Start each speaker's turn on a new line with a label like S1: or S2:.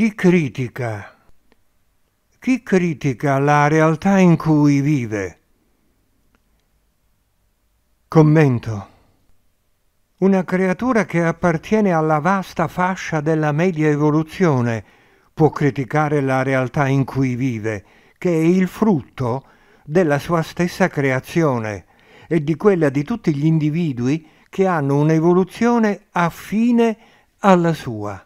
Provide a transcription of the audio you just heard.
S1: Chi critica? Chi critica la realtà in cui vive? Commento. Una creatura che appartiene alla vasta fascia della media evoluzione può criticare la realtà in cui vive, che è il frutto della sua stessa creazione e di quella di tutti gli individui che hanno un'evoluzione affine alla sua.